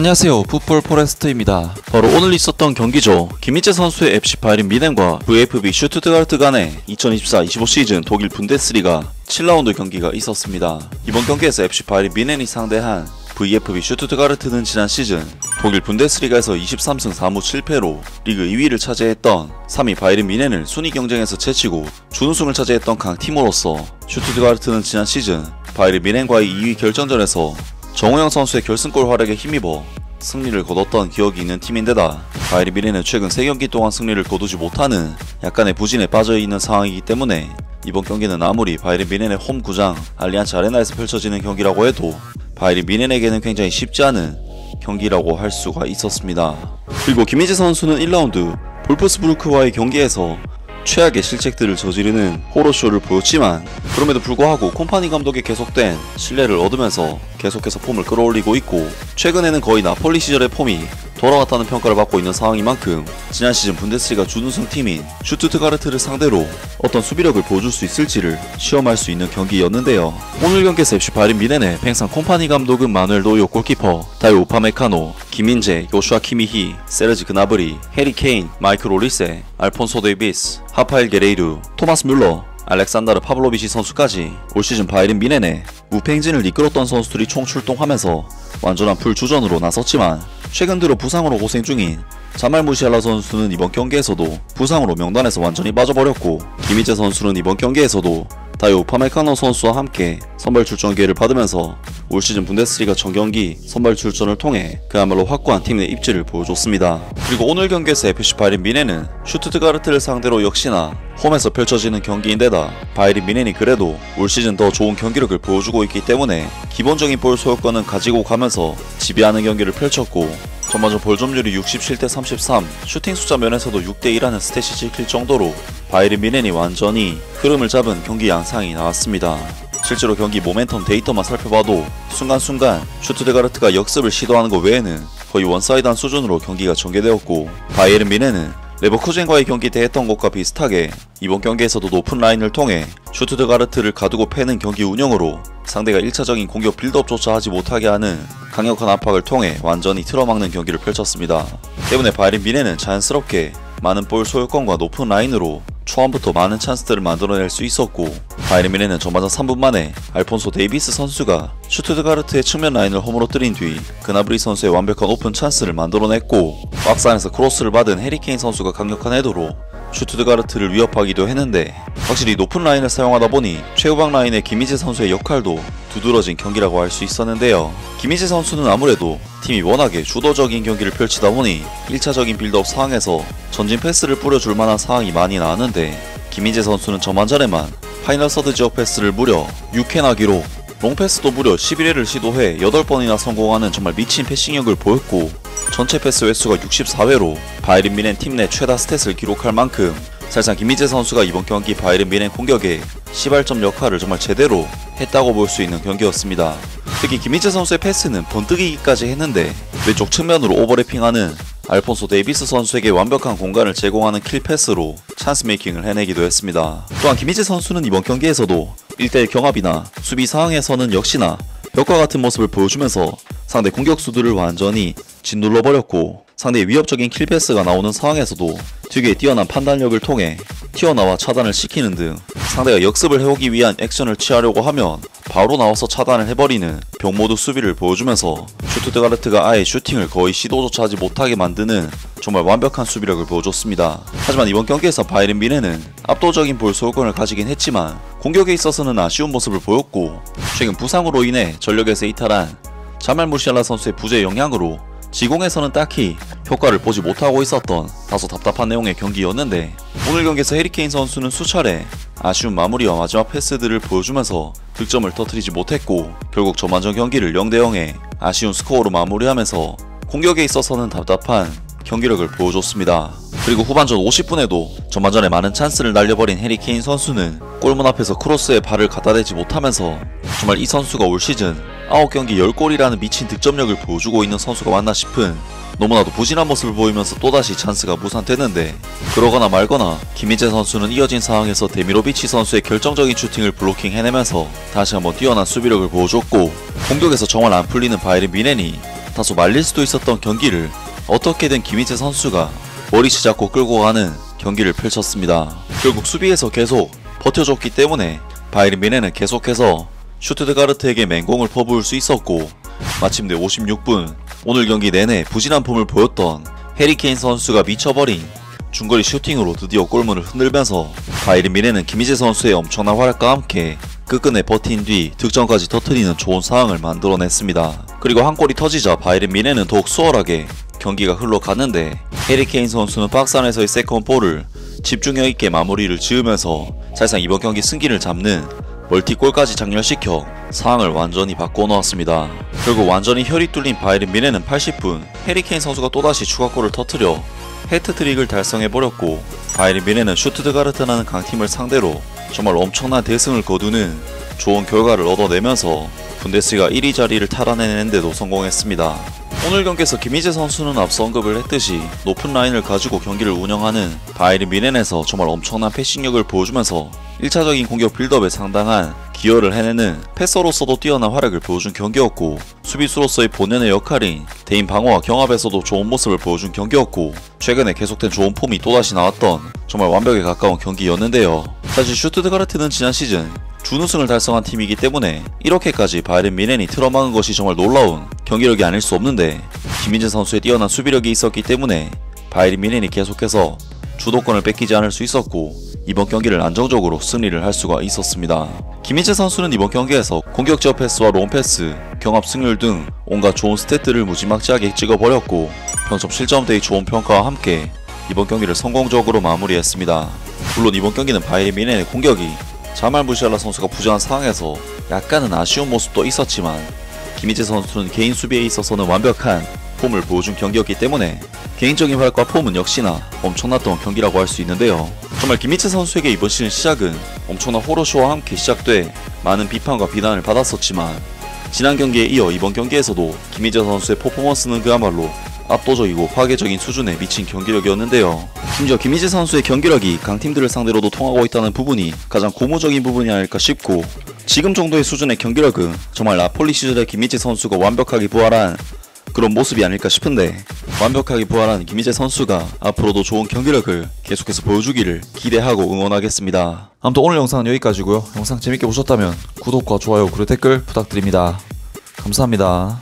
안녕하세요. 풋볼 포레스트입니다. 바로 오늘 있었던 경기죠. 김민재 선수의 FC 바이에른 뮌헨과 VFB 슈투트가르트 간의 2024-25 시즌 독일 분데스리가 7라운드 경기가 있었습니다. 이번 경기에서 FC 바이에른 뮌헨이 상대한 VFB 슈투트가르트는 지난 시즌 독일 분데스리가에서 23승 4무 7패로 리그 2위를 차지했던 3위 바이에른 뮌헨을 순위 경쟁에서 제치고 준우승을 차지했던 강팀으로서 슈투트가르트는 지난 시즌 바이에른 뮌헨과의 2위 결정전에서 정우영 선수의 결승골 활약에 힘입어 승리를 거뒀던 기억이 있는 팀인데다 바이에른 뮌헨은 최근 3경기 동안 승리를 거두지 못하는 약간의 부진에 빠져있는 상황이기 때문에 이번 경기는 아무리 바이에른 뮌헨의 홈 구장 알리안츠 아레나에서 펼쳐지는 경기라고 해도 바이에른 뮌헨에게는 굉장히 쉽지 않은 경기라고 할 수가 있었습니다. 그리고 김민재 선수는 1라운드 볼프스부르크와의 경기에서 최악의 실책들을 저지르는 horror show를 보였지만 그럼에도 불구하고 콤파니 감독의 계속된 신뢰를 얻으면서 계속해서 폼을 끌어올리고 있고 최근에는 거의 나폴리 시절의 폼이 돌아왔다는 평가를 받고 있는 상황인 만큼 지난 시즌 분데스리가 준우승 팀인 슈투트가르트를 상대로 어떤 수비력을 보여줄 수 있을지를 시험할 수 있는 경기였는데요. 오늘 경기에서 FC 바이에른 뮌헨의 뱅상 콤파니 감독은 마누엘 노이어 골키퍼, 다요 우파메카노, 김민재, 요슈아 키미히, 세르지 그나브리, 해리 케인, 마이클 올리세, 알폰소 데이비스, 하파엘 게레이루, 토마스 뮬러, 알렉산다르 파블로비치 선수까지 올 시즌 바이에른 뮌헨의 무패 행진을 이끌었던 선수들이 총 출동하면서 완전한 full 주전으로 나섰지만 최근 들어 부상으로 고생 중인 자말 무시알라 선수는 이번 경기에서도 부상으로 명단에서 완전히 빠져버렸고 김민재 선수는 이번 경기에서도 다요 우파메카노 선수와 함께 선발 출전 기회를 받으면서 올 시즌 분데스리가 전경기 선발 출전을 통해 그야말로 확고한 팀 내 입지를 보여줬습니다. 그리고 오늘 경기에서 FC 바이에른 뮌헨은 슈투트가르트를 상대로 역시나 홈에서 펼쳐지는 경기인데다 바이에른 뮌헨이 그래도 올 시즌 더 좋은 경기력을 보여주고 있기 때문에 기본적인 볼 소유권은 가지고 가면서 지배하는 경기를 펼쳤고 전반전 볼 점유율이 67대 33, 슈팅 숫자 면에서도 6대1라는 stat이 찍힐 정도로 바이에른 뮌헨이 완전히 흐름을 잡은 경기 양상이 나왔습니다. 실제로 경기 모멘텀 데이터만 살펴봐도 순간순간 슈투트가르트가 역습을 시도하는 것 외에는 거의 one side한 수준으로 경기가 전개되었고 바이에른 뮌헨은 레버쿠젠과의 경기 때 했던 것과 비슷하게 이번 경기에서도 높은 라인을 통해 슈투트가르트를 가두고 패는 경기 운영으로 상대가 1차적인 공격 빌드업조차 하지 못하게 하는 강력한 압박을 통해 완전히 틀어막는 경기를 펼쳤습니다. 때문에 바이에른 뮌헨은 자연스럽게 많은 볼 소유권과 높은 라인으로 초반부터 많은 찬스들을 만들어낼 수 있었고 바이에른 뮌헨은 전반전 3분 만에 알폰소 데이비스 선수가 슈투트가르트의 측면 라인을 허물어뜨린 뒤 그나브리 선수의 완벽한 오픈 찬스를 만들어냈고 박스 안에서 크로스를 받은 해리케인 선수가 강력한 헤더로 슈투트가르트를 위협하기도 했는데 확실히 높은 라인을 사용하다 보니 최후방 라인의 김민재 선수의 역할도 두드러진 경기라고 할 수 있었는데요. 김민재 선수는 아무래도 팀이 워낙에 주도적인 경기를 펼치다 보니 1차적인 빌드업 상황에서 전진 패스를 뿌려줄 만한 상황이 많이 나왔는데 김민재 선수는 전반전에만 파이널 서드 지역 패스를 무려 6회나 기록 롱패스도 무려 11회를 시도해 8번이나 성공하는 정말 미친 패싱력을 보였고 전체 패스 횟수가 64회로 바이에른 뮌헨 팀 내 최다 스탯을 기록할 만큼 사실상 김민재 선수가 이번 경기 바이에른 뮌헨 공격에 시발점 역할을 정말 제대로 했다고 볼 수 있는 경기였습니다. 특히 김민재 선수의 패스는 번뜩이기까지 했는데 왼쪽 측면으로 오버래핑하는 알폰소 데이비스 선수에게 완벽한 공간을 제공하는 킬 패스로 찬스 메이킹을 해내기도 했습니다. 또한 김민재 선수는 이번 경기에서도 1대1 경합이나 수비 상황에서는 역시나 벽과 같은 모습을 보여주면서 상대 공격수들을 완전히 짓눌러버렸고 상대의 위협적인 킬패스가 나오는 상황에서도 특유의 뛰어난 판단력을 통해 튀어나와 차단을 시키는 등 상대가 역습을 해오기 위한 액션을 취하려고 하면 바로 나와서 차단을 해버리는 병모드 수비를 보여주면서 슈투트가르트가 아예 슈팅을 거의 시도조차 하지 못하게 만드는 정말 완벽한 수비력을 보여줬습니다. 하지만 이번 경기에서 바이른 미네는 압도적인 볼 소유권을 가지긴 했지만 공격에 있어서는 아쉬운 모습을 보였고 최근 부상으로 인해 전력에서 이탈한 자말 무시알라 선수의 부재 영향으로 지공에서는 딱히 효과를 보지 못하고 있었던 다소 답답한 내용의 경기였는데 오늘 경기에서 해리케인 선수는 수차례 아쉬운 마무리와 마지막 패스들을 보여주면서 득점을 터트리지 못했고 결국 전반전 경기를 0대0의 아쉬운 스코어로 마무리하면서 공격에 있어서는 답답한 경기력을 보여줬습니다. 그리고 후반전 50분에도 전반전에 많은 찬스를 날려버린 해리케인 선수는 골문 앞에서 크로스에 발을 갖다 대지 못하면서 정말 이 선수가 올 시즌 9경기 10골이라는 미친 득점력을 보여주고 있는 선수가 맞나 싶은 너무나도 부진한 모습을 보이면서 또다시 찬스가 무산되는데 그러거나 말거나 김민재 선수는 이어진 상황에서 데미로비치 선수의 결정적인 슈팅을 블로킹 해내면서 다시 한번 뛰어난 수비력을 보여줬고 공격에서 정말 안 풀리는 바이에른 뮌헨이 다소 말릴 수도 있었던 경기를 어떻게든 김민재 선수가 머리채 잡고 끌고 가는 경기를 펼쳤습니다. 결국 수비에서 계속 버텨줬기 때문에 바이른 미네는 계속해서 슈트드가르트에게 맹공을 퍼부을 수 있었고 마침내 56분 오늘 경기 내내 부진한 폼을 보였던 해리케인 선수가 미쳐버린 중거리 슈팅으로 드디어 골문을 흔들면서 바이른 미네는 김희재 선수의 엄청난 활약과 함께 끝끝내 버틴 뒤 득점까지 터트리는 좋은 상황을 만들어냈습니다. 그리고 한 골이 터지자 바이른 미네는 더욱 수월하게 경기가 흘러갔는데 해리케인 선수는 박스 안에서의 세컨 볼을 집중력 있게 마무리를 지으면서 사실상 이번 경기 승기를 잡는 멀티골까지 작렬시켜 상황을 완전히 바꿔놓았습니다. 결국 완전히 혈이 뚫린 바이에른 뮌헨은 80분 해리케인 선수가 또다시 추가골을 터트려 해트트릭을 달성해버렸고 바이에른 뮌헨은 슈투트가르트라는 강팀을 상대로 정말 엄청난 대승을 거두는 좋은 결과를 얻어내면서 분데스리가 1위 자리를 탈환해내는데도 성공했습니다. 오늘 경기에서 김민재 선수는 앞서 언급을 했듯이 높은 라인을 가지고 경기를 운영하는 바이에른 뮌헨에서 정말 엄청난 패싱력을 보여주면서 1차적인 공격 빌드업에 상당한 기여를 해내는 패서로서도 뛰어난 활약을 보여준 경기였고 수비수로서의 본연의 역할인 대인 방어와 경합에서도 좋은 모습을 보여준 경기였고 최근에 계속된 좋은 폼이 또다시 나왔던 정말 완벽에 가까운 경기였는데요. 사실 슈투트가르트는 지난 시즌 준우승을 달성한 팀이기 때문에 이렇게까지 바이에른 뮌헨이 틀어막은 것이 정말 놀라운 경기력이 아닐 수 없는데 김민재 선수의 뛰어난 수비력이 있었기 때문에 바이에른 뮌헨이 계속해서 주도권을 뺏기지 않을 수 있었고 이번 경기를 안정적으로 승리를 할 수가 있었습니다. 김민재 선수는 이번 경기에서 공격 지역 패스와 롱 패스, 경합 승률 등 온갖 좋은 스탯들을 무지막지하게 찍어버렸고 평점 7점대의 좋은 평가와 함께 이번 경기를 성공적으로 마무리했습니다. 물론 이번 경기는 바이에른 뮌헨의 공격이 자말 무시알라 선수가 부진한 상황에서 약간은 아쉬운 모습도 있었지만 김희재 선수는 개인 수비에 있어서는 완벽한 폼을 보여준 경기였기 때문에 개인적인 활약과 폼은 역시나 엄청났던 경기라고 할 수 있는데요. 정말 김희재 선수에게 이번 시즌 시작은 엄청난 호러쇼와 함께 시작돼 많은 비판과 비난을 받았었지만 지난 경기에 이어 이번 경기에서도 김희재 선수의 퍼포먼스는 그야말로 압도적이고 파괴적인 수준에 미친 경기력이었는데요. 심지어 김희재 선수의 경기력이 강팀들을 상대로도 통하고 있다는 부분이 가장 고무적인 부분이 아닐까 싶고 지금 정도의 수준의 경기력은 정말 나폴리 시절의 김희재 선수가 완벽하게 부활한 그런 모습이 아닐까 싶은데 완벽하게 부활한 김희재 선수가 앞으로도 좋은 경기력을 계속해서 보여주기를 기대하고 응원하겠습니다. 아무튼 오늘 영상은 여기까지고요. 영상 재밌게 보셨다면 구독과 좋아요 그리고 댓글 부탁드립니다. 감사합니다.